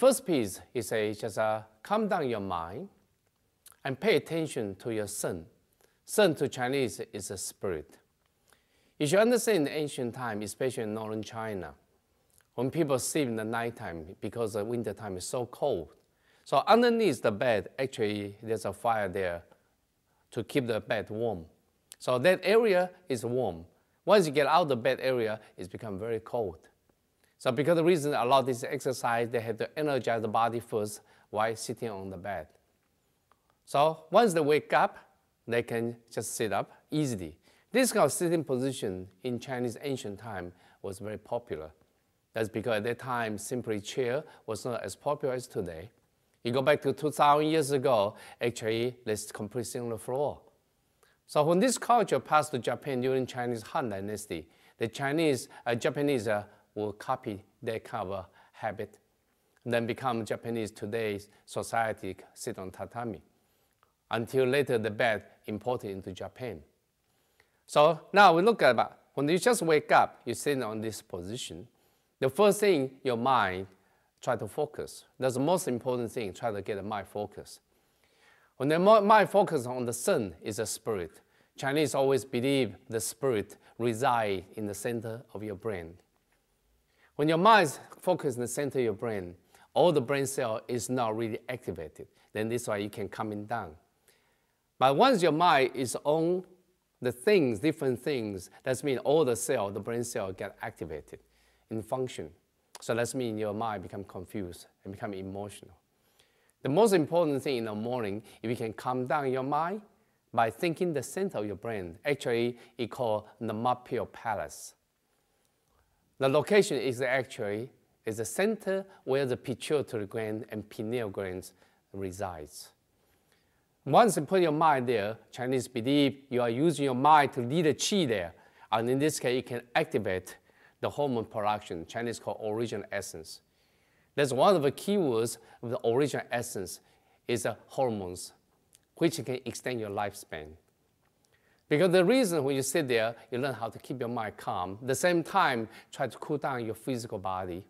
First piece is a, just uh, calm down your mind and pay attention to your shen. Shen to Chinese is a spirit. You should understand in ancient time, especially in northern China, when people sleep in the nighttime because the winter time is so cold. So underneath the bed, actually, there's a fire there to keep the bed warm. So that area is warm. Once you get out the bed area, it's become very cold. So because the reason a lot of this exercise, they have to energize the body first while sitting on the bed. So once they wake up, they can just sit up easily. This kind of sitting position in Chinese ancient time was very popular. That's because at that time, simply chair was not as popular as today. You go back to 2,000 years ago, actually, let's completely on the floor. So when this culture passed to Japan during Chinese Han Dynasty, the Chinese, uh, Japanese uh, will copy that kind of habit, and then become Japanese today's society, sit on tatami. Until later, the bed imported into Japan. So now we look at when you just wake up, you sit on this position. The first thing, your mind try to focus. That's the most important thing, try to get the mind focus. When the mind focus on the shen is a spirit. Chinese always believe the spirit reside in the center of your brain. When your mind is focused in the center of your brain, all the brain cell is not really activated. Then this why you can coming down. But once your mind is on the things, different things, that means all the cell, the brain cell get activated in function. So that means your mind become confused and become emotional. The most important thing in the morning, if you can calm down your mind by thinking the center of your brain, actually it called the Namatpyo Palace. The location is actually is the center where the pituitary gland and pineal glands resides. Once you put your mind there, Chinese believe you are using your mind to lead the qi there. And in this case, you can activate the hormone production, Chinese called original essence. That's one of the keywords of the original essence is the hormones, which can extend your lifespan. Because the reason when you sit there, you learn how to keep your mind calm. At the same time, try to cool down your physical body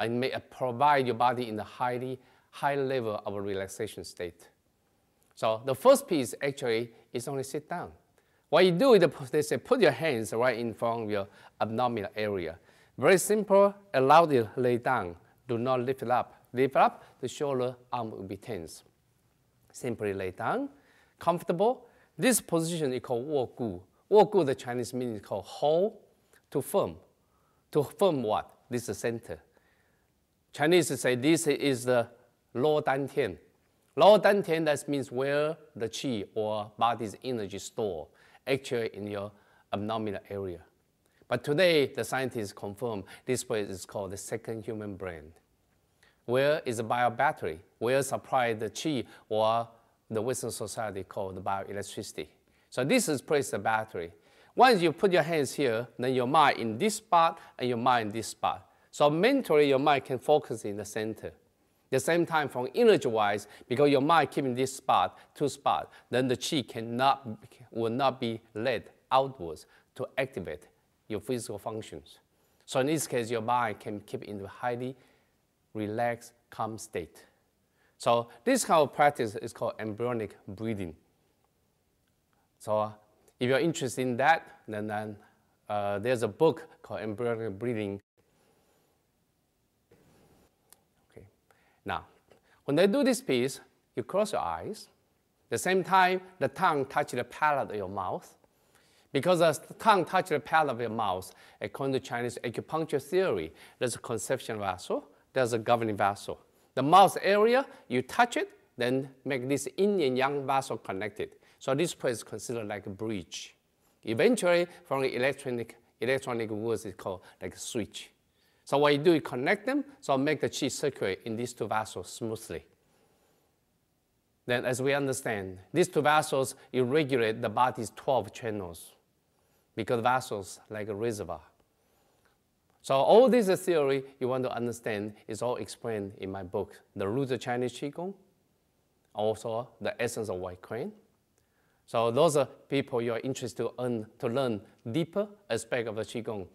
and may, uh, provide your body in a highly high level of relaxation state. So the first piece actually is only sit down. What you do is they say put your hands right in front of your abdominal area. Very simple, allow you to lay down. Do not lift it up. Lift up, the shoulder, arm will be tense. Simply lay down, comfortable. This position is called Wo Gu. Wo Gu, the Chinese meaning is called hold to firm. To firm what? This is the center. Chinese say this is the lower dantian. Lower dantian, that means where the qi or body's energy store, actually in your abdominal area. But today, the scientists confirm this place is called the second human brain. Where is the bio battery? Where supply the qi or the Western society called bioelectricity. So this is place the battery. Once you put your hands here, then your mind in this spot and your mind in this spot. So mentally, your mind can focus in the center. The same time, from energy-wise, because your mind keeping this spot, two spot, then the chi cannot, will not be led outwards to activate your physical functions. So in this case, your mind can keep in a highly relaxed, calm state. So this kind of practice is called embryonic breathing. So if you're interested in that, then, then uh, there's a book called Embryonic Breathing Now, when they do this piece, you close your eyes. the same time, the tongue touches the palate of your mouth. Because the tongue touches the palate of your mouth, according to Chinese acupuncture theory, there's a conception vessel, there's a governing vessel. The mouth area, you touch it, then make this yin and yang vessel connected. So this place is considered like a bridge. Eventually, from electronic, electronic words, it's called like a switch. So what you do, you connect them, so make the qi circulate in these two vessels smoothly. Then as we understand, these two vessels, you regulate the body's 12 channels because vessels like a reservoir. So all this theory you want to understand is all explained in my book, The Roots of Chinese Qigong, also The Essence of White Crane. So those are people you are interested to, to learn deeper aspect of the Qigong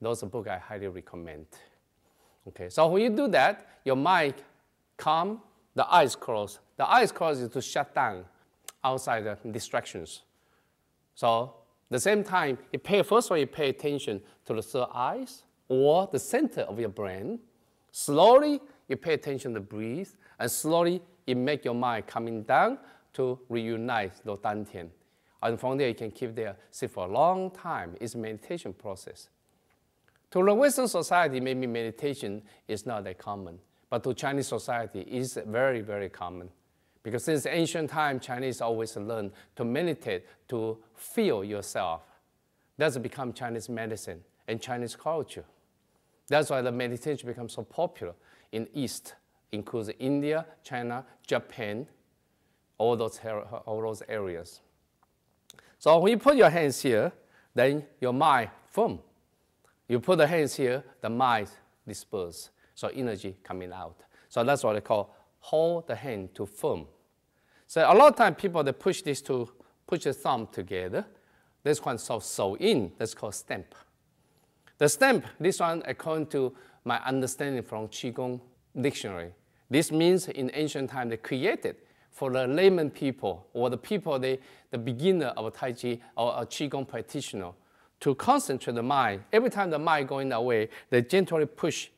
those are books I highly recommend. Okay, so when you do that, your mind calm, the eyes closed. The eyes closed is to shut down outside distractions. So the same time, you pay first of all, you pay attention to the third eyes or the center of your brain. Slowly, you pay attention to breathe, and slowly you make your mind coming down to reunite the dantian. And from there, you can keep there, sit for a long time. It's meditation process. To the Western society, maybe meditation is not that common. But to Chinese society, it is very, very common. Because since ancient time, Chinese always learn to meditate, to feel yourself. That's become Chinese medicine and Chinese culture. That's why the meditation becomes so popular in the East, includes India, China, Japan, all those, all those areas. So when you put your hands here, then your mind firm. You put the hands here, the mind disperse. So energy coming out. So that's what they call hold the hand to firm. So a lot of time people they push this to push the thumb together. This one so sew in. That's called stamp. The stamp, this one according to my understanding from Qigong dictionary. This means in ancient time they created for the layman people or the people, they, the beginner of Tai Chi or a Qigong practitioner, to concentrate the mind. Every time the mind going away, they gently push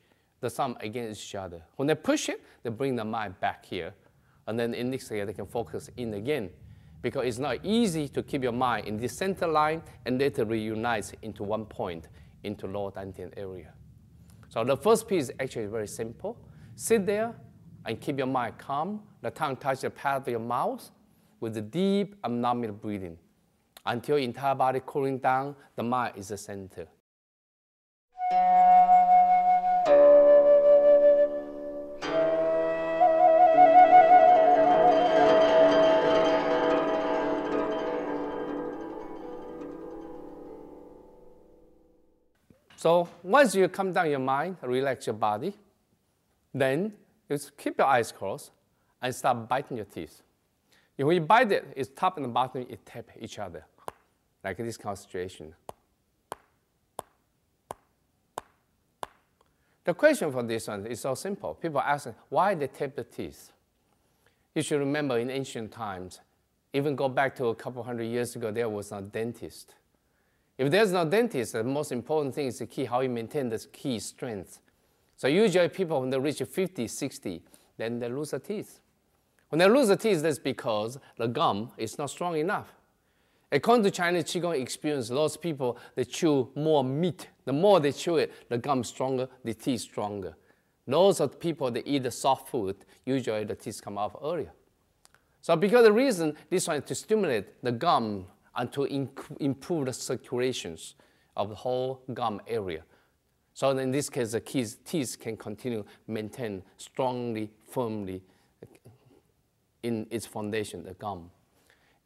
the thumb against each other. When they push it, they bring the mind back here. And then in this area, they can focus in again. Because it's not easy to keep your mind in this center line and later reunite into one point into lower dantian area. So the first piece actually is very simple. Sit there, and keep your mind calm. The tongue touches the pad of your mouth with the deep abdominal breathing until entire body cooling down, the mind is the center. So once you calm down your mind, relax your body, then is keep your eyes closed and start biting your teeth. If you bite it, it's top and bottom, it tap each other, like this kind of situation. The question for this one is so simple. People ask, why they tap the teeth? You should remember in ancient times, even go back to a couple hundred years ago, there was no dentist. If there's no dentist, the most important thing is the key, how you maintain this key strength. So usually people, when they reach 50, 60, then they lose the teeth. When they lose the teeth, that's because the gum is not strong enough. According to Chinese Qigong experience, those people, they chew more meat. The more they chew it, the gum stronger, the teeth stronger. Those are the people that eat the soft food, usually the teeth come off earlier. So because the reason, this one is to stimulate the gum and to improve the circulations of the whole gum area. So in this case, the teeth can continue maintain strongly, firmly in its foundation, the gum.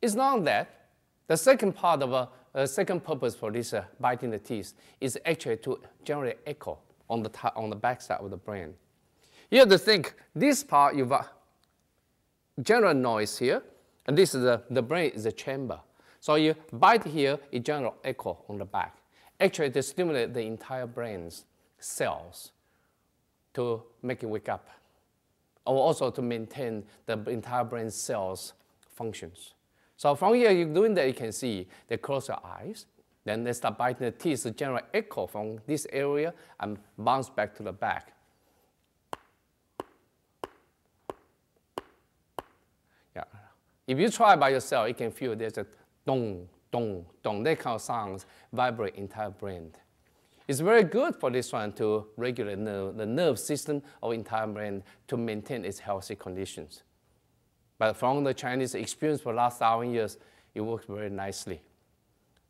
It's not that. The second part of a, uh, second purpose for this uh, biting the teeth is actually to generate echo on the, on the backside of the brain. You have to think, this part, you've got general noise here, and this is the, the brain is a chamber. So you bite here, it generates echo on the back actually to stimulate the entire brain's cells to make it wake up, or also to maintain the entire brain cells functions. So from here, you're doing that, you can see they close your eyes, then they start biting the teeth to generate echo from this area and bounce back to the back. Yeah. If you try by yourself, you can feel there's a dong, dong, dong, that kind of sounds vibrate entire brain. It's very good for this one to regulate nerve, the nerve system of entire brain to maintain its healthy conditions. But from the Chinese experience for last thousand years, it works very nicely.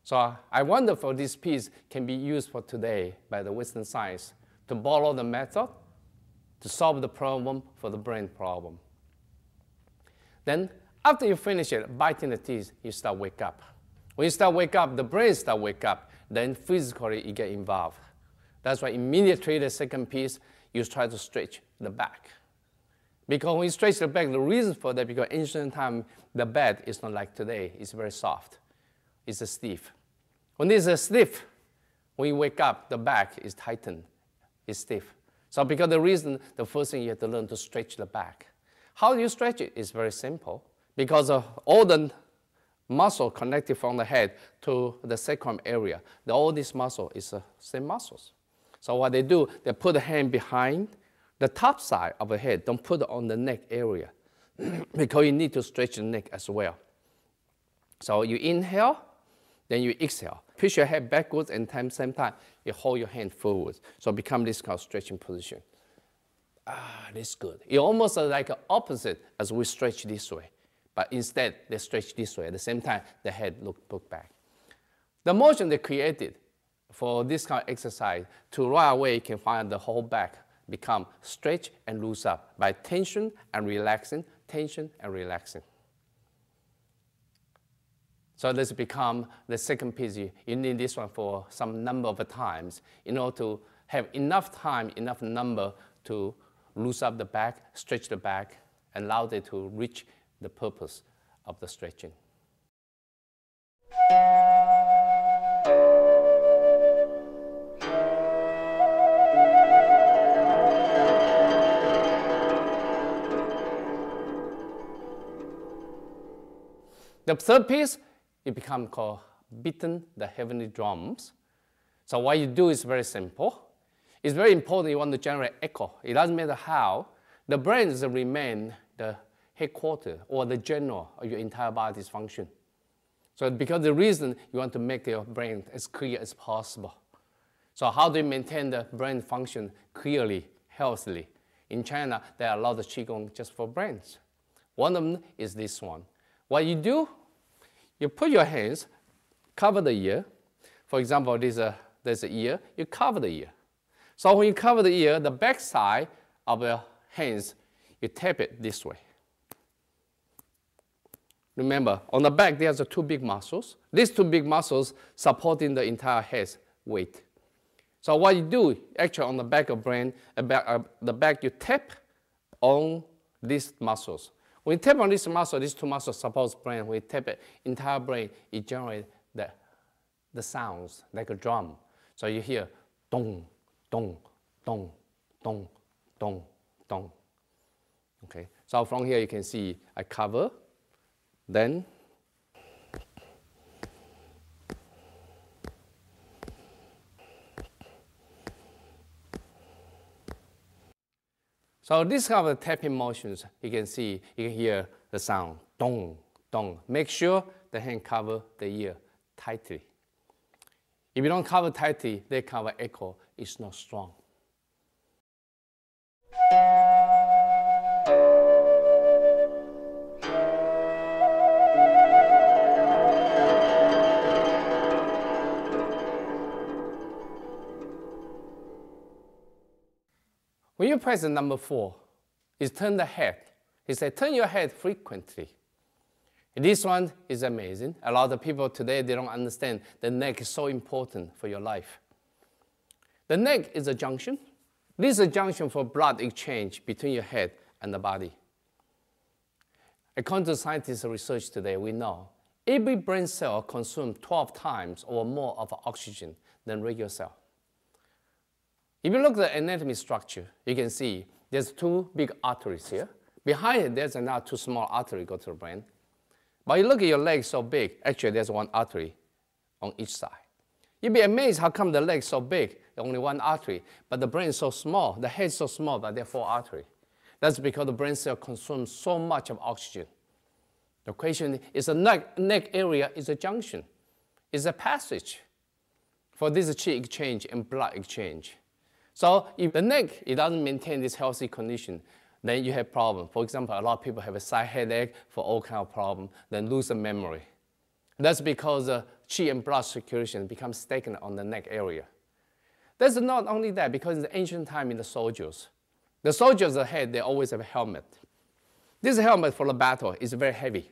So I wonder if this piece can be used for today by the Western science to borrow the method to solve the problem for the brain problem. Then after you finish it, biting the teeth, you start wake up. When you start wake up, the brain start wake up, then physically you get involved. That's why immediately the second piece, you try to stretch the back. Because when you stretch the back, the reason for that, because ancient time, the bed is not like today. It's very soft. It's stiff. When it's stiff, when you wake up, the back is tightened, it's stiff. So because the reason, the first thing you have to learn to stretch the back. How do you stretch it? It's very simple. Because of all the muscle connected from the head to the sacrum area, the, all this muscle is the same muscles. So what they do, they put the hand behind the top side of the head. Don't put it on the neck area because you need to stretch the neck as well. So you inhale, then you exhale. Push your head backwards and the same time, you hold your hand forward. So become this kind of stretching position. Ah, this good. It's almost like opposite as we stretch this way. But instead, they stretch this way. At the same time, the head look, look back. The motion they created for this kind of exercise, to right away you can find the whole back become stretch and loose up by tension and relaxing, tension and relaxing. So this become the second piece. You need this one for some number of times in order to have enough time, enough number to loose up the back, stretch the back, and allow it to reach the purpose of the stretching. The third piece it becomes called beaten the heavenly drums. So what you do is very simple. It's very important you want to generate echo. It doesn't matter how. The brain remain the headquarters or the general of your entire body's function. So because the reason you want to make your brain as clear as possible. So how do you maintain the brain function clearly, healthily? In China, there are a lot of Qigong just for brains. One of them is this one. What you do you put your hands, cover the ear. For example, there's a, there's an ear, you cover the ear. So when you cover the ear, the back side of your hands, you tap it this way. Remember, on the back, there's the two big muscles. These two big muscles supporting the entire head's weight. So what you do, actually on the back of brain, about, uh, the back, you tap on these muscles. When you tap on this muscle, these two muscles support brain. When you tap it, entire brain, it generates the, the sounds like a drum. So you hear dong, dong, dong, dong, dong, dong. Okay, so from here you can see I cover, then So this kind of tapping motions, you can see, you can hear the sound, dong, dong. Make sure the hand cover the ear tightly. If you don't cover tightly, the cover echo is not strong. You press number four, is turn the head. He said, turn your head frequently. This one is amazing. A lot of people today, they don't understand the neck is so important for your life. The neck is a junction. This is a junction for blood exchange between your head and the body. According to scientists' research today, we know every brain cell consumes 12 times or more of oxygen than regular cell. If you look at the anatomy structure, you can see there's two big arteries here. Behind it, there's another two small arteries go to the brain. But you look at your leg so big, actually there's one artery on each side. You'd be amazed how come the leg so big, only one artery, but the brain is so small, the head so small, but there are four arteries. That's because the brain cell consumes so much of oxygen. The question is the neck, neck area is a junction, is a passage for this qi exchange and blood exchange. So if the neck it doesn't maintain this healthy condition, then you have problem. For example, a lot of people have a side headache for all kind of problem, then lose the memory. That's because the qi and blood circulation becomes stagnant on the neck area. That's not only that, because in the ancient time in the soldiers, the soldiers ahead, they always have a helmet. This helmet for the battle is very heavy.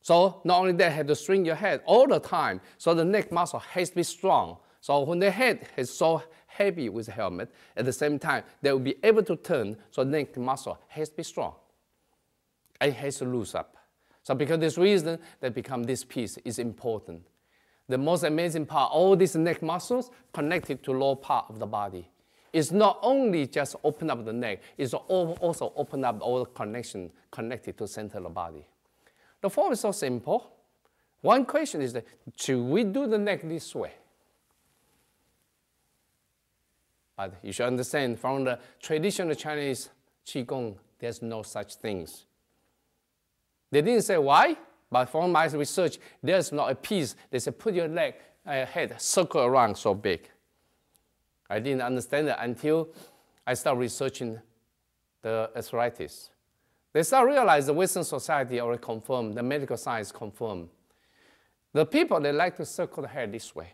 So not only that, have to string your head all the time, so the neck muscle has to be strong. So when the head is so heavy with the helmet. At the same time, they will be able to turn, so neck muscle has to be strong. It has to loose up. So because this reason, that become this piece is important. The most amazing part, all these neck muscles connected to lower part of the body. It's not only just open up the neck, it's also open up all the connection connected to center of the body. The form is so simple. One question is that, should we do the neck this way? But you should understand from the traditional Chinese Qigong, there's no such things. They didn't say why, but from my research, there's not a piece. They said put your leg, uh, head, circle around so big. I didn't understand it until I started researching the arthritis. They start realize the Western society already confirmed, the medical science confirmed. The people, they like to circle the head this way.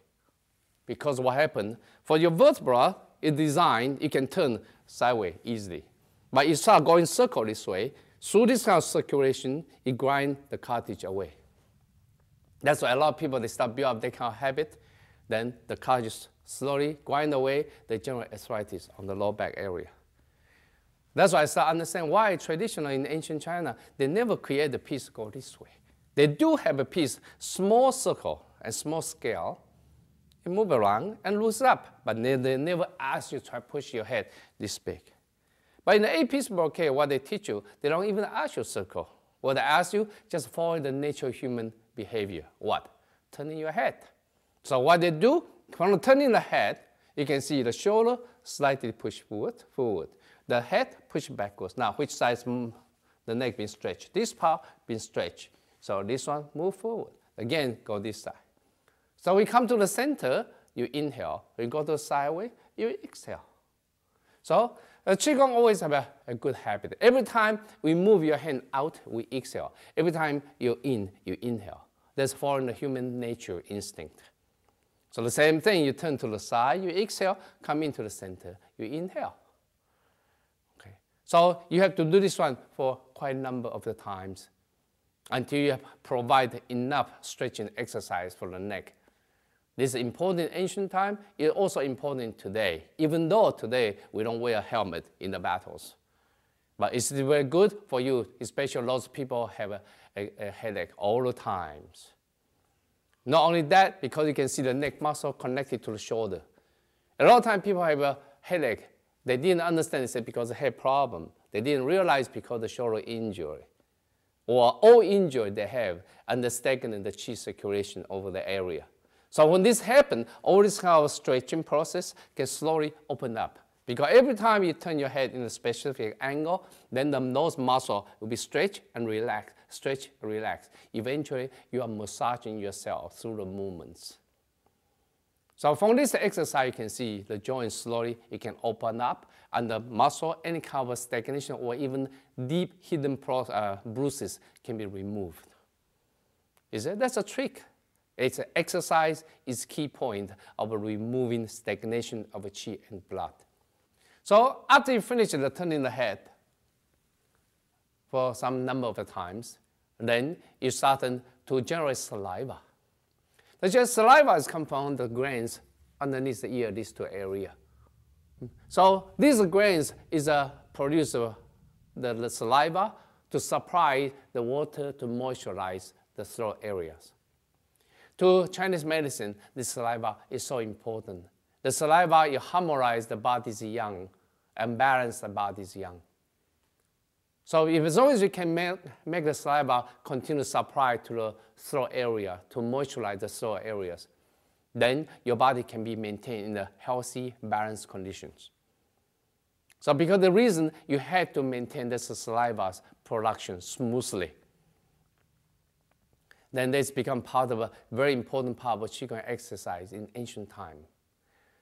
Because what happened, for your vertebra, it's designed, it can turn sideways easily. But you start going circle this way, through this kind of circulation, it grind the cartilage away. That's why a lot of people, they start build up that kind of habit, then the cartilage slowly grind away, they generate arthritis on the lower back area. That's why I start understand why traditionally in ancient China, they never create the piece go this way. They do have a piece, small circle and small scale, you move around and loose up, but they, they never ask you to try push your head this big. But in the eight-piece brocade, what they teach you, they don't even ask you circle. What they ask you, just follow the nature of human behavior. What? Turning your head. So what they do, from turning the head, you can see the shoulder slightly push forward, forward. The head push backwards. Now, which side the neck being stretched? This part being stretched. So this one move forward. Again, go this side. So we come to the center, you inhale. We go to the sideway, you exhale. So uh, Qigong always have a, a, good habit. Every time we move your hand out, we exhale. Every time you in, you inhale. That's following the human nature instinct. So the same thing, you turn to the side, you exhale, come into the center, you inhale. Okay. So you have to do this one for quite a number of the times until you provide enough stretching exercise for the neck this is important in ancient time. It's also important today, even though today we don't wear a helmet in the battles. But it's very good for you, especially those people have a, a, a headache all the times. Not only that, because you can see the neck muscle connected to the shoulder. A lot of times people have a headache. They didn't understand it's because of head problem. They didn't realize because of shoulder injury. Or all injury they have and the stagnant the chi circulation over the area. So when this happens, all this kind of stretching process can slowly open up. Because every time you turn your head in a specific angle, then the nose muscle will be stretched and relaxed, stretch, relax. Eventually, you are massaging yourself through the movements. So from this exercise, you can see the joint slowly, it can open up, and the muscle, any kind of stagnation or even deep hidden uh, bruises can be removed. Is it? That's a trick. It's exercise is key point of removing stagnation of qi and blood. So after you finish the turning the head for some number of times, then you start to generate saliva. The saliva is come from the glands underneath the ear, these two area. So these glands is uh, a producer the, the saliva to supply the water to moisturize the throat areas. To Chinese medicine, the saliva is so important. The saliva, you harmonize the body's yang and balance the body's yang. So if as long as you can make, make the saliva continue supply to the throat area, to moisturize the throat areas, then your body can be maintained in the healthy, balanced conditions. So because the reason you have to maintain this saliva's production smoothly then this become part of a very important part of Qigong exercise in ancient time.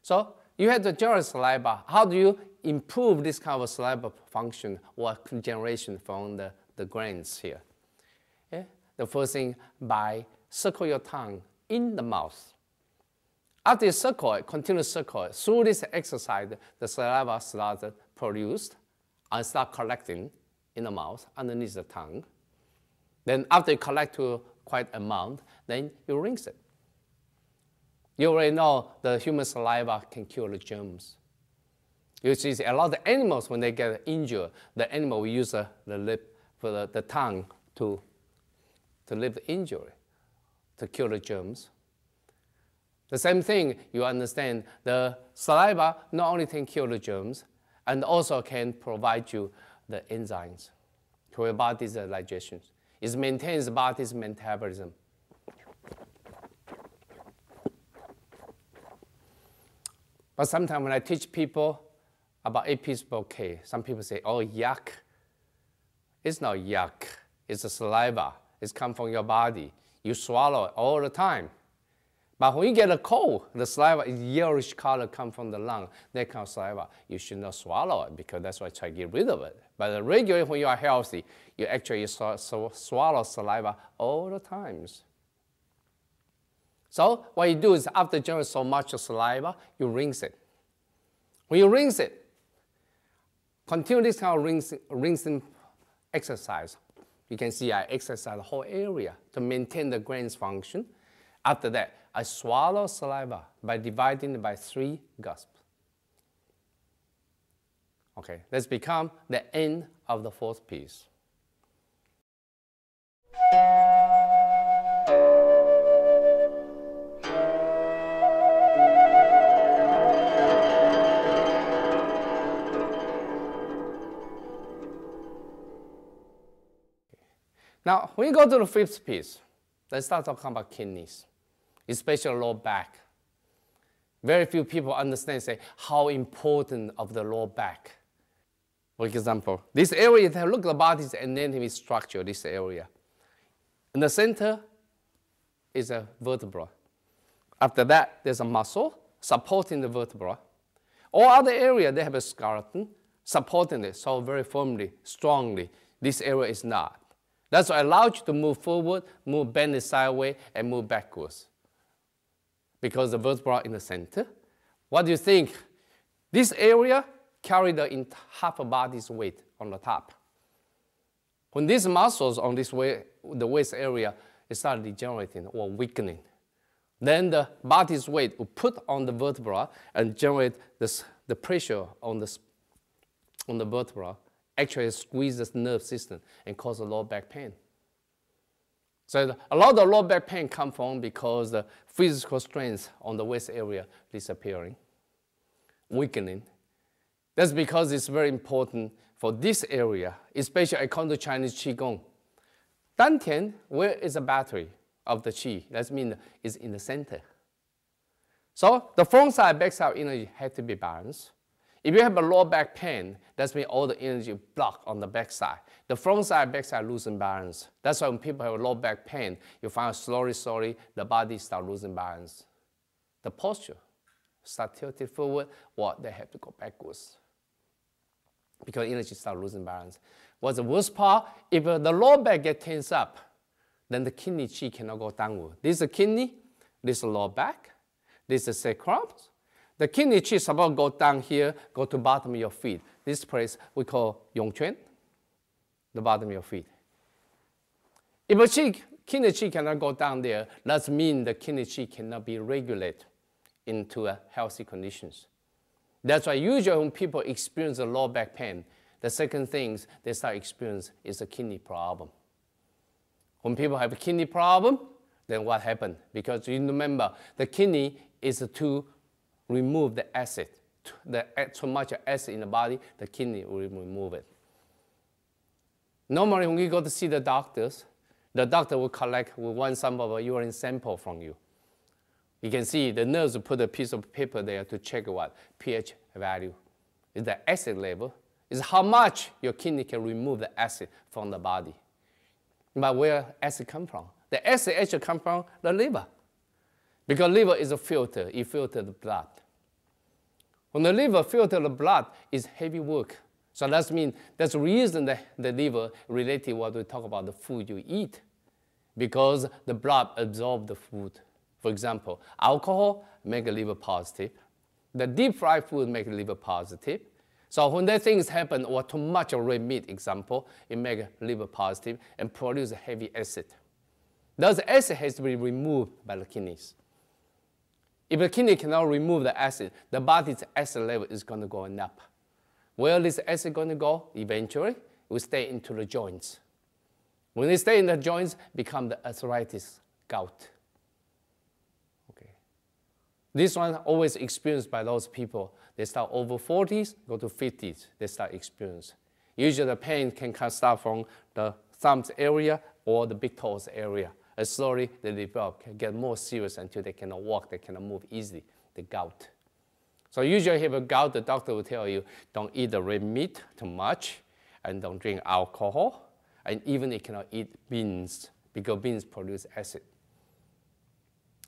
So you have the general saliva. How do you improve this kind of saliva function or generation from the, the glands here? Yeah? The first thing, by circle your tongue in the mouth. After you circle continue circle through this exercise, the saliva starts produced and start collecting in the mouth underneath the tongue. Then after you collect to quite amount, then you rinse it. You already know the human saliva can kill the germs. You see, a lot of animals, when they get injured, the animal will use the, the lip for the, the tongue to, to lift the injury, to kill the germs. The same thing, you understand, the saliva not only can kill the germs, and also can provide you the enzymes for your body's digestion. It maintains body's metabolism. But sometimes when I teach people about apis bouquet, some people say, oh, yuck. It's not yuck. It's a saliva. It's come from your body. You swallow it all the time. But when you get a cold, the saliva is yellowish color come from the lung. That kind of saliva, you should not swallow it because that's why I try to get rid of it. But regularly when you are healthy, you actually swallow saliva all the times. So what you do is after drinking so much saliva, you rinse it. When you rinse it, continue this kind of rinsing, rinsing exercise. You can see I exercise the whole area to maintain the grains function. After that, I swallow saliva by dividing by three gasps. Okay, let's become the end of the fourth piece. Now, when you go to the fifth piece, let's start talking about kidneys, especially lower back. Very few people understand, say, how important of the lower back. For example, this area, look at the body's anatomy structure, this area. In the center is a vertebra. After that, there's a muscle supporting the vertebra. All other area, they have a skeleton supporting it so very firmly, strongly. This area is not. That's what allows you to move forward, move bend sideways, and move backwards. Because the vertebra in the center. What do you think? This area carry the half of body's weight on the top. When these muscles on this way, the waist area start degenerating or weakening, then the body's weight will put on the vertebra and generate this, the pressure on the, on the vertebra actually squeezes the nerve system and causes lower back pain. So a lot of low back pain come from because the physical strength on the waist area disappearing, weakening. That's because it's very important for this area, especially according to Chinese Qigong. Dantian, where is the battery of the Qi? That means it's in the center. So the front side, back side energy have to be balanced. If you have a low back pain, that means all the energy blocked on the back side. The front side, back side losing balance. That's why when people have low back pain, you find slowly, slowly, the body start losing balance. The posture start tilted forward, or they have to go backwards because energy start losing balance. What's the worst part? If the lower back get tense up, then the kidney chi cannot go downward. This is the kidney, this is the back, this is the sacrum, the kidney chi is supposed to go down here, go to bottom of your feet. This place we call Yongquan, the bottom of your feet. If a chi, kidney cannot go down there, that means the kidney cannot be regulated into a healthy conditions. That's why usually when people experience a low back pain, the second things they start experience is a kidney problem. When people have a kidney problem, then what happened? Because you remember, the kidney is to remove the acid. The, uh, too much acid in the body, the kidney will remove it. Normally, when we go to see the doctors, the doctor will collect one sample of urine sample from you. You can see the nurse put a piece of paper there to check what pH value. Is the acid level. Is how much your kidney can remove the acid from the body. But where acid come from? The acid actually come from the liver. Because liver is a filter, it filters the blood. When the liver filters the blood, it's heavy work. So that means that's the reason that the liver related what we talk about the food you eat. Because the blood absorbs the food. For example, alcohol make the liver positive. The deep fried food make the liver positive. So when that things happen, or too much of red meat, example, it make liver positive and produce heavy acid. Those acid has to be removed by the kidneys. If the kidney cannot remove the acid, the body's acid level is going to go up. Where is acid going to go? Eventually, it will stay into the joints. When it stay in the joints, become the arthritis, gout. Okay. This one always experienced by those people. They start over 40s, go to 50s, they start experience. Usually the pain can start from the thumbs area or the big toes area. And slowly they develop, can get more serious until they cannot walk, they cannot move easily, the gout. So usually if you gout, the doctor will tell you, don't eat the red meat too much, and don't drink alcohol, and even you cannot eat beans, because beans produce acid.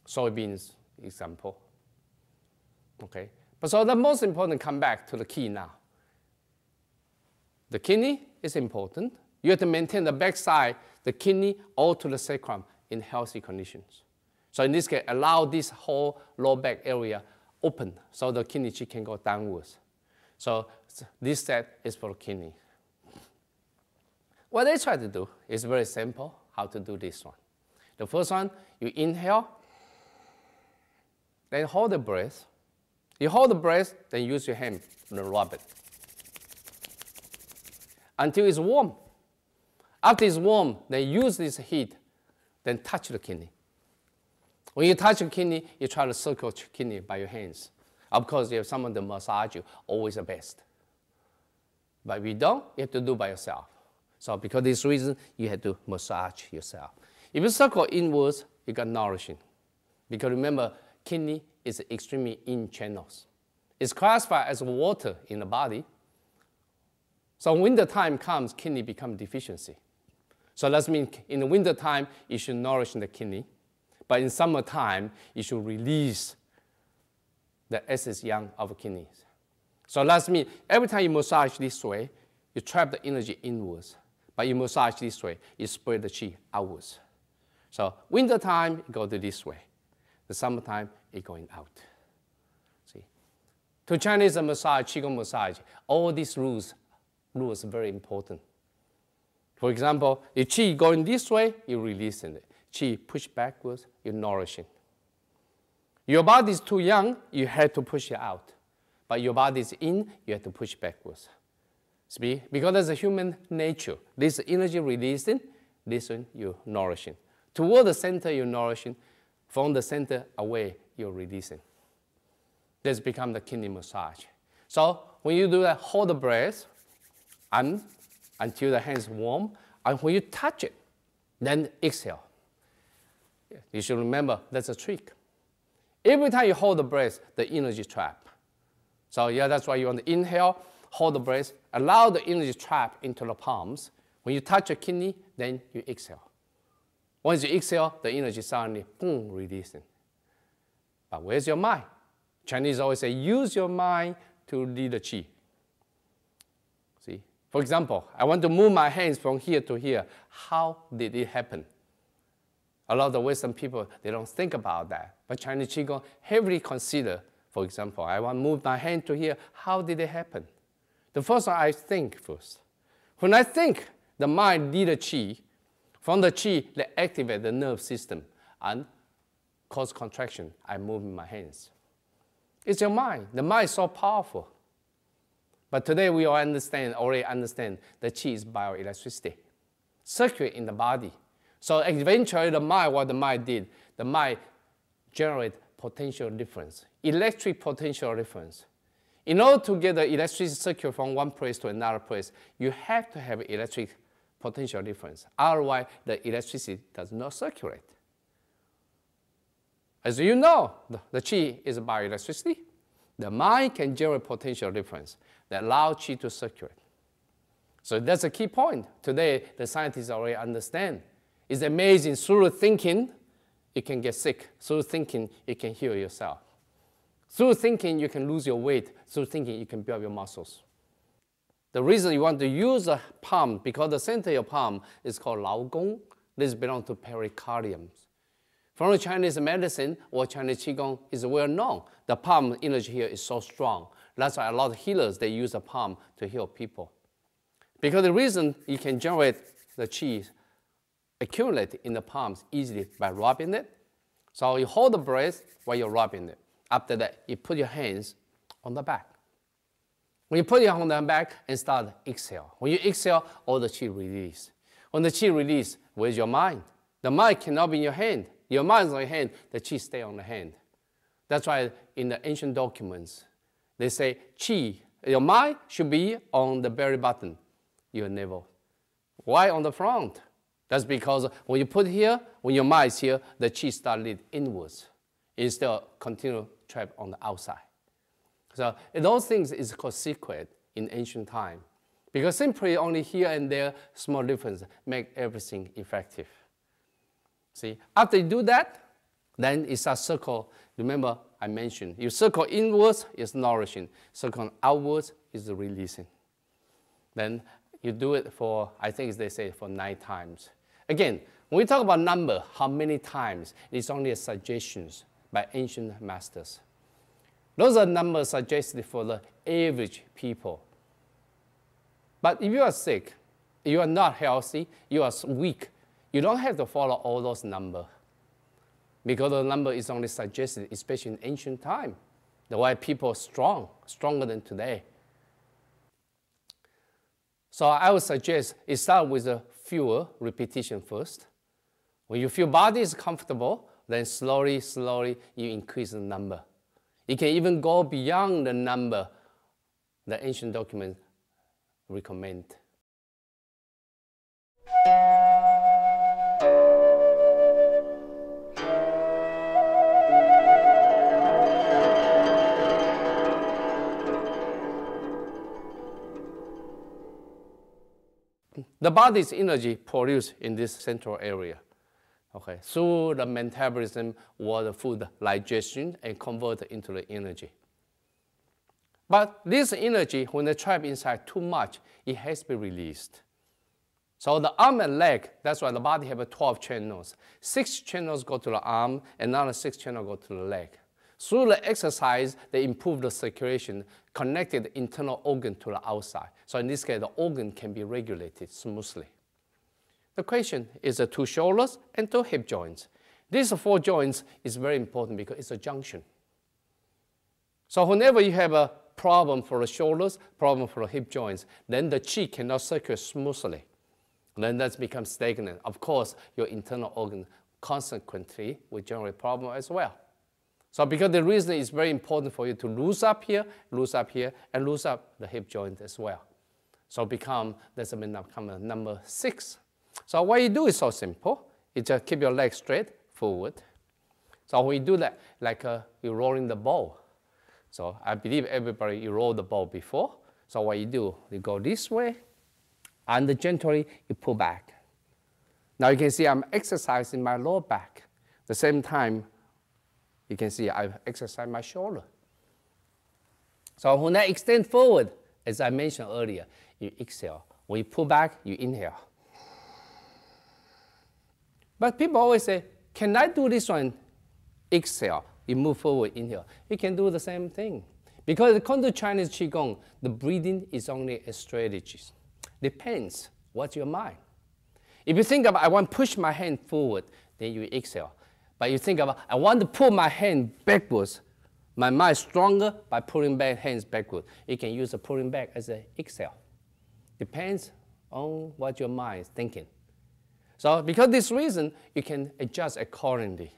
Soybeans, example. Okay, but so the most important, come back to the key now. The kidney is important. You have to maintain the backside, the kidney, all to the sacrum in healthy conditions. So in this case, allow this whole low back area open so the kidney can go downwards. So this set is for kidney. What I try to do is very simple how to do this one. The first one, you inhale, then hold the breath. You hold the breath, then use your hand to rub it until it's warm. After it's warm, then use this heat, then touch the kidney. When you touch the kidney, you try to circle the kidney by your hands. Of course, if someone to massage you, always the best. But if you don't, you have to do by yourself. So because this reason, you have to massage yourself. If you circle inwards, you got nourishing. Because remember, kidney is extremely in channels. It's classified as water in the body. So when the time comes, kidney become deficiency. So that means in the winter time, you should nourish the kidney. But in summertime, you should release the excess yang of kidneys. So that means every time you massage this way, you trap the energy inwards. But you massage this way, you spread the qi outwards. So winter time, it go to this way. The summertime, it going out. See? To Chinese massage, Qigong massage, all these rules, rules are very important. For example, if Qi going this way, you're releasing it. Qi push backwards, you're nourishing. Your body is too young, you have to push it out. But your body is in, you have to push backwards. See? Because that's a human nature. This energy releasing, this one you're nourishing. Toward the center, you're nourishing. From the center away, you're releasing. This become the kidney massage. So when you do that, hold the breath and until the hands warm. And when you touch it, then exhale. You should remember that's a trick. Every time you hold the breath, the energy trap. So yeah, that's why you want to inhale, hold the breath, allow the energy trap into the palms. When you touch your kidney, then you exhale. Once you exhale, the energy suddenly, boom, releasing. But where's your mind? Chinese always say, use your mind to lead the qi. See? For example, I want to move my hands from here to here. How did it happen? A lot of Western people, they don't think about that. But Chinese Qigong heavily consider, for example, I want to move my hand to here. How did it happen? The first one, I think first. When I think, the mind lead the qi. From the qi, they activate the nerve system and cause contraction. I move my hands. It's your mind. The mind is so powerful. But today we all understand, already understand, the qi is bioelectricity, circuit in the body. So eventually the mind, what the mind did, the mind generate potential difference, electric potential difference. In order to get the electric circuit from one place to another place, you have to have electric potential difference. Otherwise, the electricity does not circulate. As you know, the, the qi is bioelectricity. The mind can generate potential difference that allow qi to circulate. So that's a key point. Today, the scientists already understand it's amazing. Through thinking, you can get sick. Through thinking, you can heal yourself. Through thinking, you can lose your weight. Through thinking, you can build your muscles. The reason you want to use a palm, because the center of your palm is called Lao Gong. This belongs to pericardium. From Chinese medicine or Chinese Qigong is well known. The palm energy here is so strong. That's why a lot of healers, they use the palm to heal people. Because the reason you can generate the qi accumulate in the palms easily by rubbing it. So you hold the breath while you're rubbing it. After that, you put your hands on the back. When you put your hand on the back and start exhale. When you exhale, all the chi release. When the chi release, where's your mind? The mind cannot be in your hand. Your mind is on your hand, the chi stay on the hand. That's why in the ancient documents, they say qi, your mind should be on the belly button, your navel. Why on the front? That's because when you put here, when your mind is here, the qi start lead inwards. Instead of continue trap on the outside. So those things is called secret in ancient time. Because simply only here and there, small difference make everything effective. See, after you do that, then it's a circle. Remember, I mentioned, you circle inwards is nourishing, circle outwards is releasing. Then you do it for, I think they say for nine times. Again, when we talk about number, how many times, it's only a suggestions by ancient masters. Those are numbers suggested for the average people. But if you are sick, you are not healthy, you are weak, you don't have to follow all those numbers because the number is only suggested, especially in ancient time. The why people are strong, stronger than today. So I would suggest you start with a fewer repetition first. When you feel body is comfortable, then slowly, slowly you increase the number. You can even go beyond the number the ancient document recommend. The body's energy produced in this central area, okay, through the metabolism or the food digestion and convert into the energy. But this energy, when they trap inside too much, it has to be released. So the arm and leg, that's why the body have 12 channels. Six channels go to the arm, and another six channels go to the leg. Through the exercise, they improve the circulation, connected the internal organ to the outside. So in this case, the organ can be regulated smoothly. The question is the two shoulders and two hip joints. These four joints is very important because it's a junction. So whenever you have a problem for the shoulders, problem for the hip joints, then the chi cannot circulate smoothly. Then that becomes stagnant. Of course, your internal organ consequently will generate problem as well. So because the reason is very important for you to loose up here, loose up here, and loose up the hip joint as well. So become, that's become number six. So what you do is so simple. You just keep your legs straight forward. So when you do that, like uh, you're rolling the ball. So I believe everybody, you roll the ball before. So what you do, you go this way, and gently you pull back. Now you can see I'm exercising my lower back. The same time, you can see I've exercised my shoulder. So when I extend forward, as I mentioned earlier, you exhale. When you pull back, you inhale. But people always say, can I do this one? Exhale. You move forward, inhale. You can do the same thing. Because according to Chinese Qigong, the breathing is only a strategy. Depends what's your mind. If you think about, I want to push my hand forward, then you exhale. But you think about, I want to pull my hand backwards. My mind is stronger by pulling back hands backward. You can use the pulling back as an exhale. Depends on what your mind is thinking. So because this reason, you can adjust accordingly.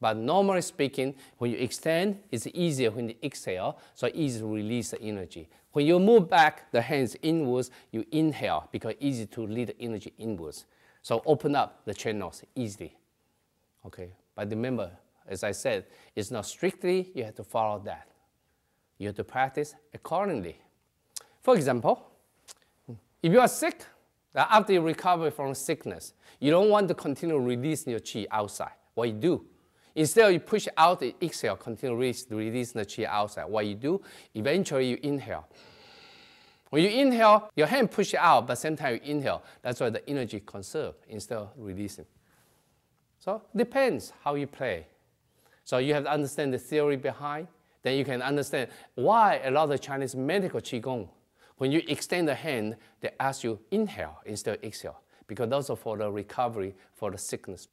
But normally speaking, when you extend, it's easier when you exhale, so easy to release the energy. When you move back the hands inwards, you inhale because easy to lead the energy inwards. So open up the channels easily. Okay, but remember, as I said, it's not strictly you have to follow that. You have to practice accordingly. For example, if you are sick, uh, after you recover from sickness, you don't want to continue releasing your qi outside. What you do? Instead, you push out the exhale, continue release the qi outside. What you do? Eventually, you inhale. When you inhale, your hand push out, but same time you inhale. That's why the energy conserved instead of releasing. So depends how you play. So you have to understand the theory behind. Then you can understand why a lot of Chinese medical qigong, when you extend the hand, they ask you inhale instead of exhale because those are for the recovery for the sickness.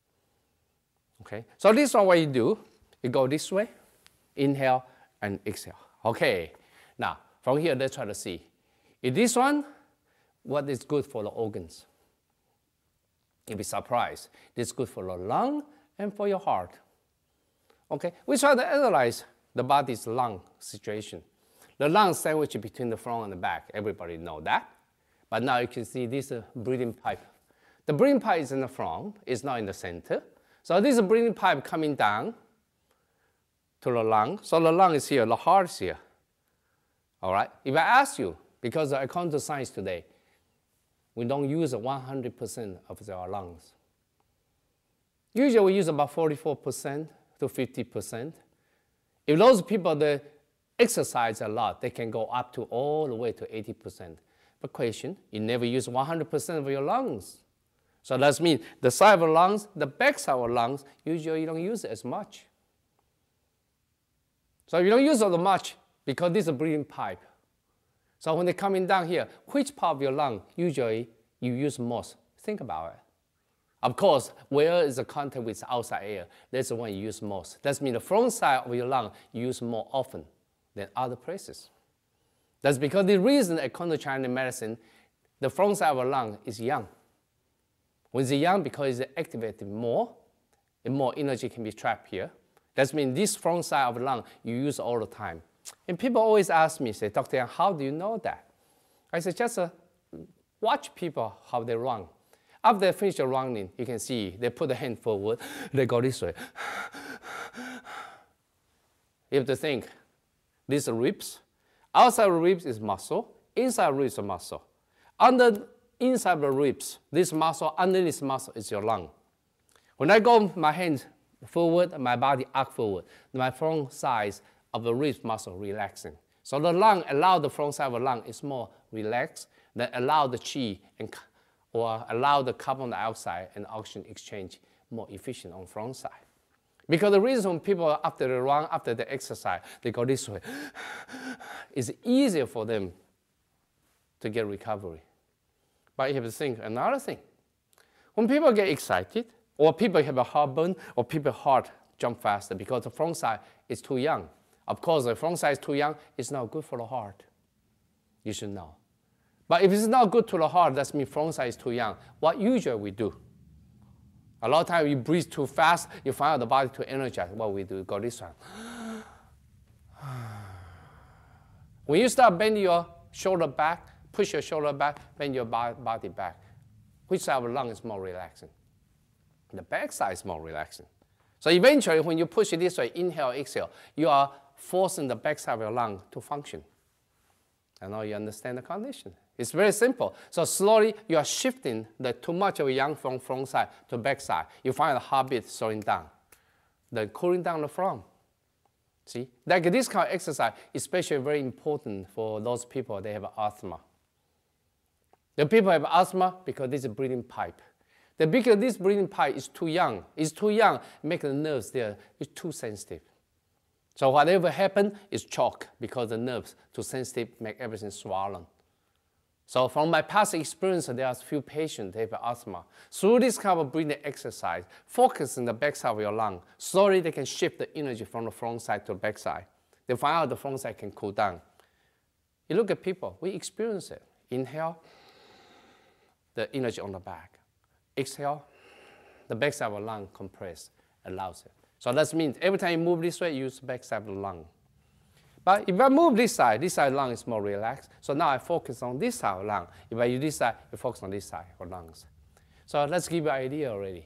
Okay, so this one what you do, you go this way, inhale and exhale. Okay, now from here let's try to see. In this one, what is good for the organs? You'll be surprised. This is good for the lung and for your heart. Okay, we try to analyze the body's lung situation. The lung sandwich between the front and the back. Everybody know that. But now you can see this uh, breathing pipe. The breathing pipe is in the front, it's not in the center. So this breathing pipe coming down to the lung. So the lung is here, the heart is here. All right? If I ask you, because according to science today, we don't use 100% of our lungs. Usually we use about 44% to 50%. If those people that exercise a lot, they can go up to all the way to 80%. But question, you never use 100% of your lungs. So that means the side of the lungs, the back side of the lungs, usually you don't use as much. So you don't use as much because this is a breathing pipe. So when they're coming down here, which part of your lung usually you use most? Think about it. Of course, where is the contact with outside air? That's the one you use most. That means the front side of your lung you use more often than other places. That's because the reason according to Chinese medicine, the front side of the lung is yang. When it's yang, because it's activated more, and more energy can be trapped here. That means this front side of the lung you use all the time. And people always ask me, say, Dr. Yang, how do you know that? I said, just uh, watch people how they run. After they finish running, you can see they put the hand forward, they go this way. you have to think, these ribs, outside ribs is muscle, inside ribs is muscle. Under inside the ribs, this muscle, under this muscle is your lung. When I go my hand forward, my body arc forward, my front side of the rib muscle relaxing. So the lung allow the front side of the lung is more relaxed, that allow the chi and or allow the carbon dioxide and oxygen exchange more efficient on front side. Because the reason people after the run, after the exercise, they go this way, it's easier for them to get recovery. But you have to think another thing. When people get excited, or people have a heartburn, or people heart jump faster because the front side is too yang. Of course, the front side is too yang, it's not good for the heart. You should know. But if it's not good to the heart, that means front side is too yang. What usually we do? A lot of times you breathe too fast, you find out the body too energized. What we do, go this one. when you start bending your shoulder back, push your shoulder back, bend your body back. Which side of the lung is more relaxing? The back side is more relaxing. So eventually, when you push it this way, inhale, exhale, you are forcing the back side of your lung to function. And now you understand the condition. It's very simple. So slowly you are shifting the too much of yang from front side to back side. You find the heartbeat slowing down, then cooling down the front. See, like this kind of exercise, is especially very important for those people they have asthma. The people have asthma because this is a breathing pipe. The bigger this breathing pipe is too yang, it's too yang, make the nerves there is too sensitive. So whatever happen is choke because the nerves too sensitive make everything swollen. So from my past experience, there are a few patients they have asthma. Through this kind of breathing exercise, focus in the backside of your lung. Slowly they can shift the energy from the front side to the back side. They find out the front side can cool down. You look at people, we experience it. Inhale, the energy on the back. Exhale, the backside of the lung compress, allows it. So that means every time you move this way, use the backside of the lung. But if I move this side, this side lung is more relaxed. So now I focus on this side lung. If I use this side, I focus on this side of lungs. So let's give you an idea already.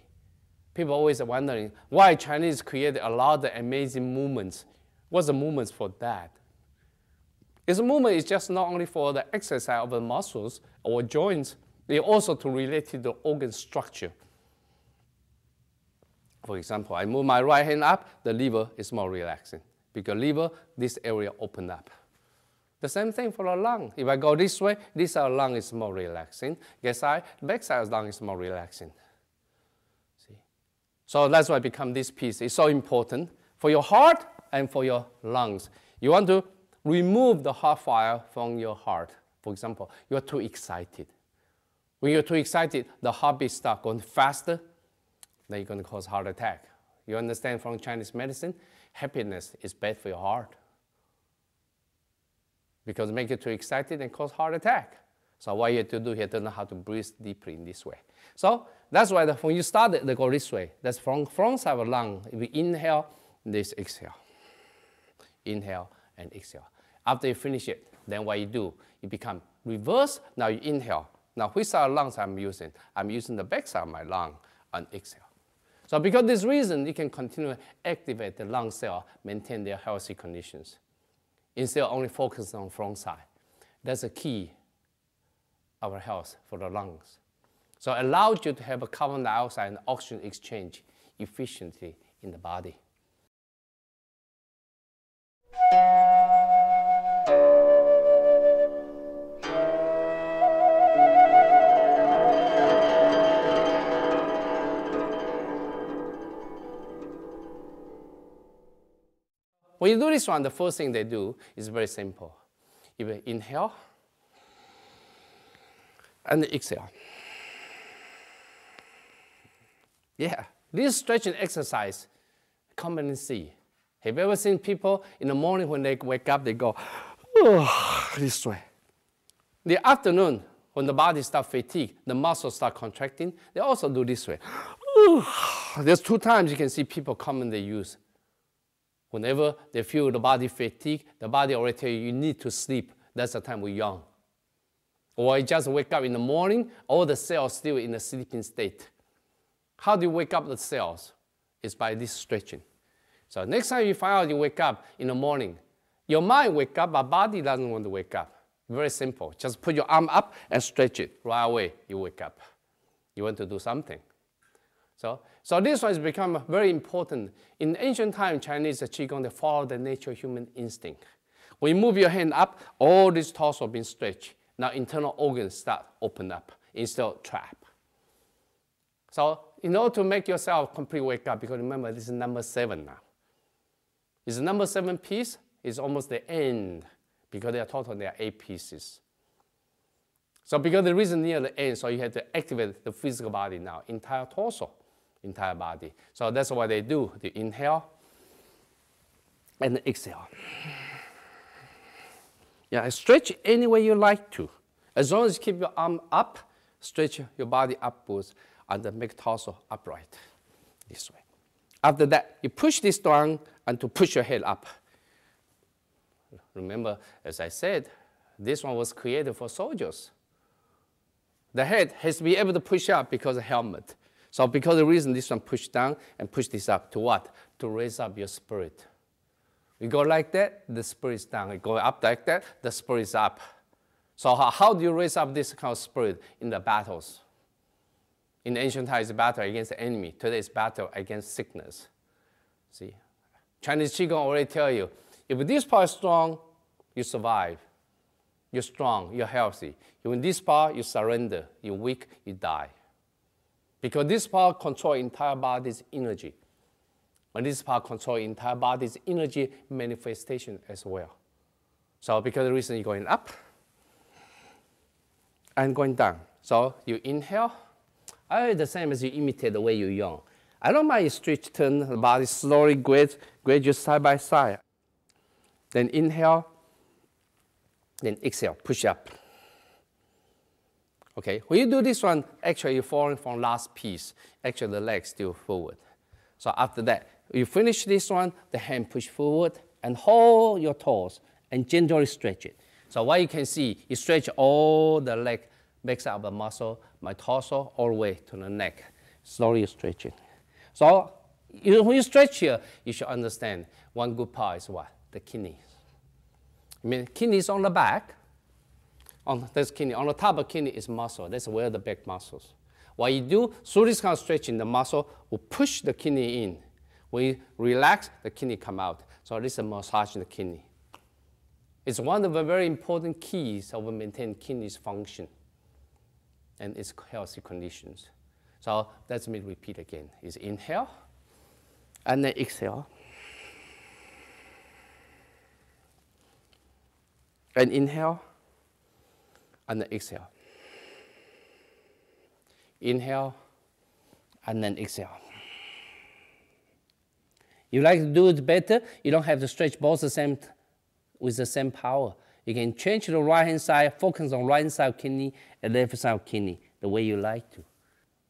People always are wondering why Chinese created a lot of amazing movements. What's the movements for that? This movement is just not only for the exercise of the muscles or joints, they also to relate to the organ structure. For example, I move my right hand up, the liver is more relaxing because liver, this area open up. The same thing for the lung. If I go this way, this side lung is more relaxing. Guess I, back side lung is more relaxing. See? So that's why I become this piece. It's so important for your heart and for your lungs. You want to remove the heart fire from your heart. For example, you're too excited. When you're too excited, the heartbeat starts going faster, then you're going to cause heart attack. You understand from Chinese medicine? happiness is bad for your heart because make you too excited and cause heart attack. So what you have to do, you have to know how to breathe deeply in this way. So that's why the, when you start, they go this way. That's from front side of lung. If you inhale, this exhale. inhale and exhale. After you finish it, then what you do, you become reverse. Now you inhale. Now which side of lungs I'm using? I'm using the back side of my lung and exhale. So because of this reason, you can continue to activate the lung cell, maintain their healthy conditions. Instead of only focusing on front side. That's the key of our health for the lungs. So it allows you to have a carbon dioxide and oxygen exchange efficiently in the body. When you do this one, the first thing they do is very simple. You inhale and exhale. Yeah, this stretching exercise, commonly see. Have you ever seen people in the morning when they wake up, they go, oh, this way. The afternoon, when the body starts fatigue, the muscles start contracting, they also do this way. There's two times you can see people commonly use Whenever they feel the body fatigue, the body already tell you you need to sleep. That's the time we're young. Or you just wake up in the morning, all the cells still in the sleeping state. How do you wake up the cells? It's by this stretching. So next time you find out you wake up in the morning, your mind wake up, but body doesn't want to wake up. Very simple. Just put your arm up and stretch it. Right away, you wake up. You want to do something. So, so this one has become very important. In ancient time, Chinese Qigong, they follow the nature human instinct. When you move your hand up, all this torso being stretched. Now internal organs start open up instead of trap. So in order to make yourself completely wake up, because remember this is number seven now. Is number seven piece is almost the end because they are total there are eight pieces. So because the reason near the end, so you have to activate the physical body now, entire torso entire body. So that's what they do. They inhale and exhale. Yeah, stretch any way you like to. As long as you keep your arm up, stretch your body upwards and then make torso upright this way. After that, you push this down and to push your head up. Remember, as I said, this one was created for soldiers. The head has to be able to push up because of helmet. So because of the reason this one push down and push this up to what? To raise up your spirit. You go like that, the spirit is down. You go up like that, the spirit is up. So how, how do you raise up this kind of spirit in the battles? In ancient times, battle against the enemy. Today is battle against sickness. See, Chinese Qigong already tell you, if this part is strong, you survive. You're strong, you're healthy. When this part, you surrender. You're weak, you die. Because this part controls entire body's energy. And this part controls entire body's energy manifestation as well. So because the reason you're going up and going down. So you inhale. I do the same as you imitate the way you yawn. I don't mind stretch, turn the body slowly, grade you side by side. Then inhale, then exhale, push up. Okay, when you do this one, actually you're falling from last piece. Actually the leg still forward. So after that, you finish this one, the hand push forward and hold your toes and gently stretch it. So what you can see, you stretch all the leg, backside up the muscle, my torso, all the way to the neck. Slowly stretch it. So you, when you stretch here, you should understand one good part is what? The kidneys. I mean, kidneys on the back, on this kidney. On the top of kidney is muscle. That's where the back muscles. What you do, through this kind of stretching, the muscle will push the kidney in. When you relax, the kidney come out. So this is massaging the kidney. It's one of the very important keys of maintaining kidney's function and its healthy conditions. So let me repeat again. Is inhale and then exhale. And inhale and then exhale. Inhale and then exhale. You like to do it better, you don't have to stretch both the same with the same power. You can change the right hand side, focus on right hand side kidney and left side kidney the way you like to.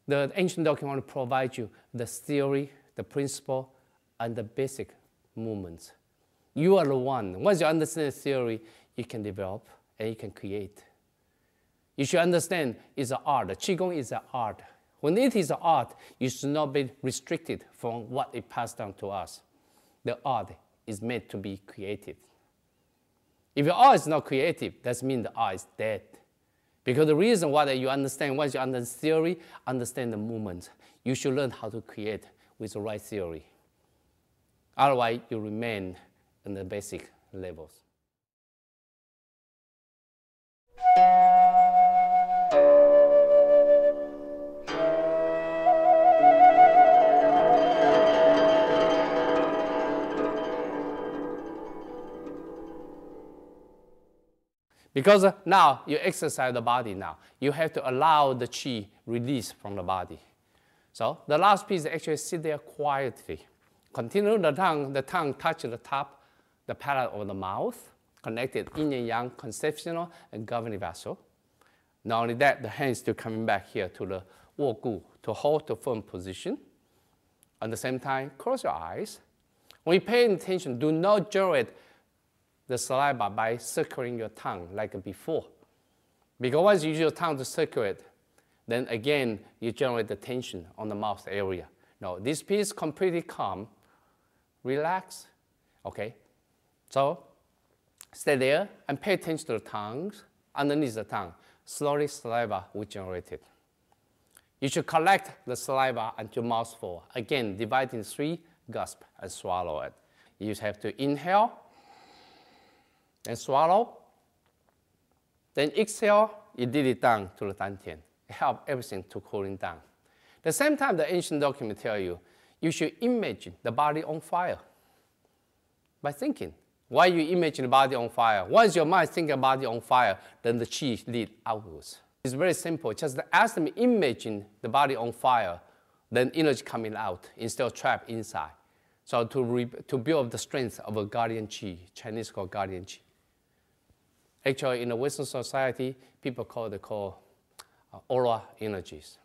The ancient document want to provide you the theory, the principle, and the basic movements. You are the one. Once you understand the theory, you can develop and you can create. You should understand it's an art. Qigong is an art. When it is an art, you should not be restricted from what it passed down to us. The art is meant to be creative. If your art is not creative, that means the art is dead. Because the reason why you understand, once you understand theory, understand the movement, you should learn how to create with the right theory. Otherwise, you remain in the basic levels. Because now you exercise the body now. You have to allow the chi release from the body. So the last piece actually sit there quietly. Continue the tongue, the tongue touch the top, the palate of the mouth, connected yin and yang, conceptional and governing vessel. Not only that, the hands still coming back here to the wogu to hold the firm position. At the same time, close your eyes. When you pay attention, do not generate the saliva by circling your tongue like before. Because once you use your tongue to circulate, then again, you generate the tension on the mouth area. No, this piece completely calm, relax, okay? So stay there and pay attention to the tongues, underneath the tongue. Slowly saliva will generate it. You should collect the saliva until mouthful. Again, divide in three, gasp and swallow it. You have to inhale, then swallow, then exhale, you did it down to the dantian. It helps everything to cooling down. The same time, the ancient document tell you, you should imagine the body on fire by thinking. Why you imagine the body on fire? Once your mind think the body on fire, then the chi lead outwards. It's very simple. Just ask them imagine the body on fire, then energy coming out instead of trapped inside. So to, to build the strength of a guardian chi, Chinese called guardian chi. Actually, in the Western society, people call it call uh, aura energies.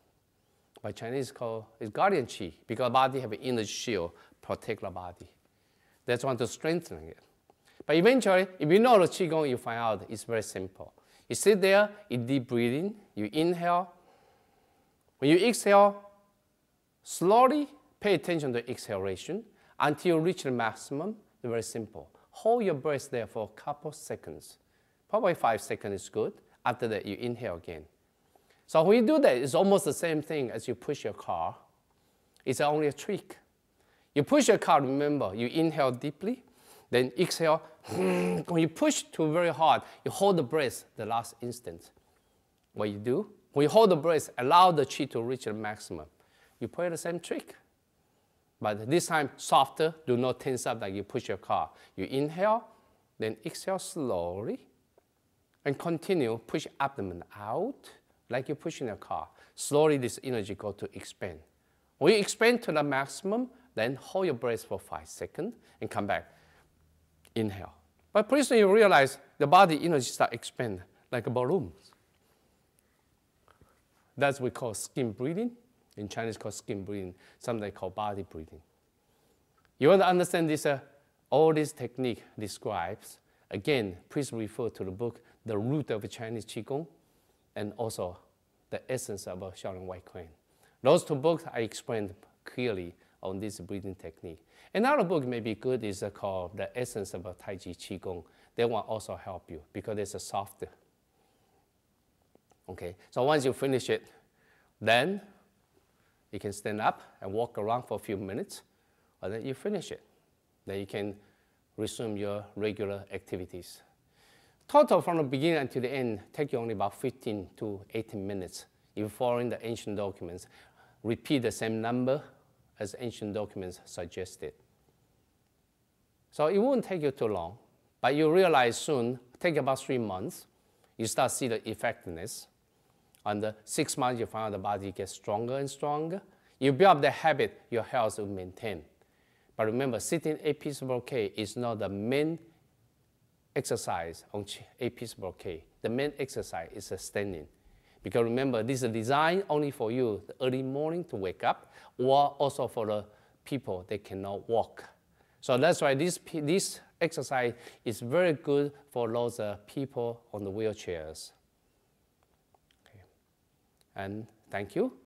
But Chinese call it guardian chi because body have an energy shield protect the body. That's want to strengthen it. But eventually, if you know the qigong, you find out it's very simple. You sit there, you deep breathing, you inhale. When you exhale, slowly pay attention to exhalation until you reach the maximum. Very simple. Hold your breath there for a couple seconds. Probably five seconds is good. After that, you inhale again. So when you do that, it's almost the same thing as you push your car. It's only a trick. You push your car, remember, you inhale deeply, then exhale. when you push too very hard, you hold the breath the last instant. What you do, when you hold the breath, allow the chi to reach the maximum. You play the same trick. But this time, softer, do not tense up like you push your car. You inhale, then exhale slowly, and continue, push abdomen out like you're pushing a car. Slowly this energy go to expand. When you expand to the maximum, then hold your breath for five seconds and come back. Inhale. But pretty soon you realize the body energy start expand like a balloon. That's what we call skin breathing. In Chinese called skin breathing. Some they call body breathing. You want to understand this, uh, all this technique describes, again, please refer to the book the root of Chinese Qigong, and also the essence of Shaolin White Crane. Those two books I explained clearly on this breathing technique. Another book may be good is called The Essence of Tai Chi Qigong. That one also help you because it's a softer. Okay, so once you finish it, then you can stand up and walk around for a few minutes, and then you finish it. Then you can resume your regular activities. Total from the beginning until the end take you only about 15 to 18 minutes. If you follow the ancient documents, repeat the same number as ancient documents suggested. So it won't take you too long, but you realize soon, take about three months, you start see the effectiveness. And the six months, you find the body gets stronger and stronger. You build up the habit, your health will maintain. But remember, sitting a piece of okay is not the main exercise on a piece brocade. The main exercise is standing. Because remember, this is designed only for you the early morning to wake up, or also for the people that cannot walk. So that's why this, this exercise is very good for those uh, people on the wheelchairs. Okay. And thank you.